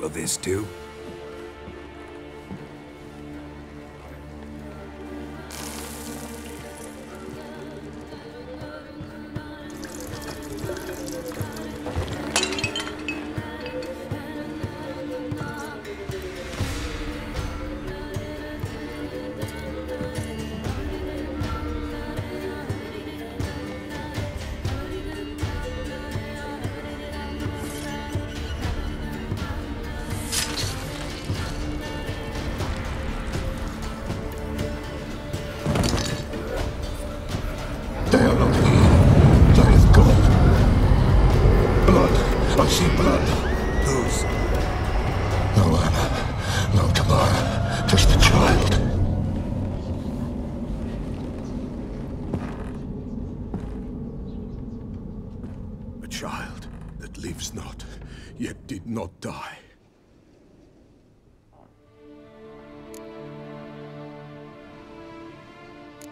Will this do? Whose? No one. No Tamara. Just the child. A child that lives not, yet did not die.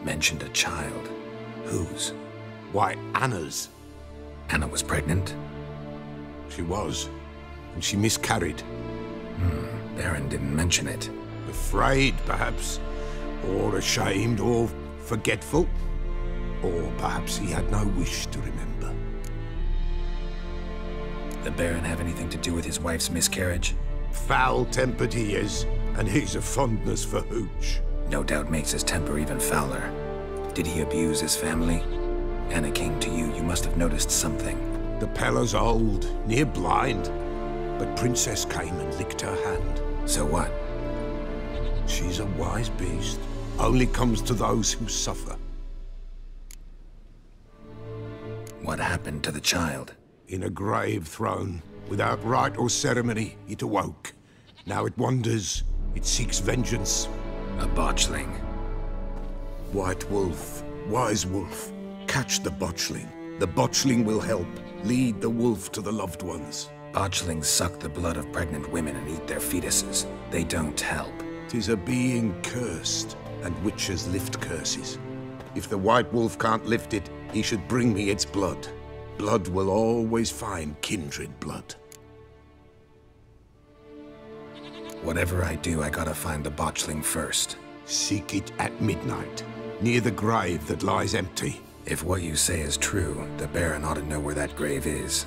Mentioned a child. Whose? Why, Anna's. Anna was pregnant? She was, and she miscarried. Hmm, Baron didn't mention it. Afraid, perhaps, or ashamed, or forgetful. Or perhaps he had no wish to remember. The Baron have anything to do with his wife's miscarriage? Foul-tempered he is, and he's a fondness for hooch. No doubt makes his temper even fouler. Did he abuse his family? Anna came to you, you must have noticed something. The Peller's old, near blind, but Princess came and licked her hand. So what? She's a wise beast. Only comes to those who suffer. What happened to the child? In a grave thrown, without rite or ceremony, it awoke. Now it wanders, it seeks vengeance. A botchling. White Wolf, Wise Wolf, catch the botchling. The botchling will help, lead the wolf to the loved ones. Botchlings suck the blood of pregnant women and eat their fetuses. They don't help. Tis a being cursed, and witches lift curses. If the White Wolf can't lift it, he should bring me its blood. Blood will always find kindred blood. Whatever I do, I gotta find the botchling first. Seek it at midnight, near the grave that lies empty. If what you say is true, the Baron ought to know where that grave is.